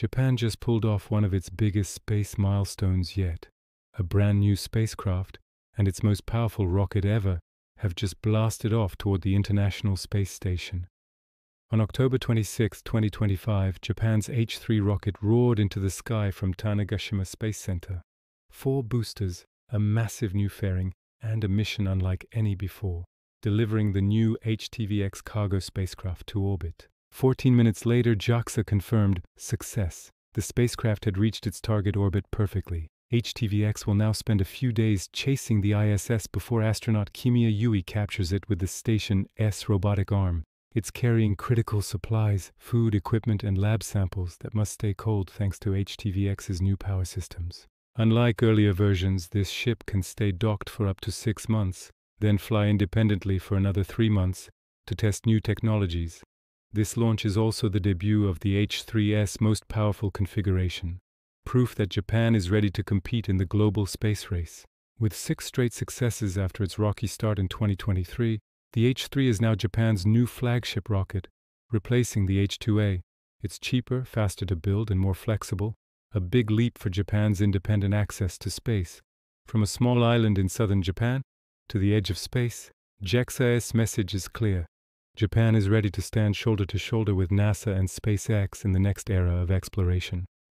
Japan just pulled off one of its biggest space milestones yet. A brand new spacecraft and its most powerful rocket ever have just blasted off toward the International Space Station. On October 26, 2025, Japan's H3 rocket roared into the sky from Tanegashima Space Center. Four boosters, a massive new fairing, and a mission unlike any before, delivering the new HTVX cargo spacecraft to orbit. Fourteen minutes later, JAXA confirmed success. The spacecraft had reached its target orbit perfectly. HTVX will now spend a few days chasing the ISS before astronaut Kimiya Yui captures it with the Station S robotic arm. It's carrying critical supplies, food, equipment, and lab samples that must stay cold thanks to HTVX's new power systems. Unlike earlier versions, this ship can stay docked for up to six months, then fly independently for another three months to test new technologies. This launch is also the debut of the H3's most powerful configuration, proof that Japan is ready to compete in the global space race. With six straight successes after its rocky start in 2023, the H3 is now Japan's new flagship rocket, replacing the H2A. It's cheaper, faster to build, and more flexible, a big leap for Japan's independent access to space. From a small island in southern Japan to the edge of space, JAXA's message is clear. Japan is ready to stand shoulder to shoulder with NASA and SpaceX in the next era of exploration.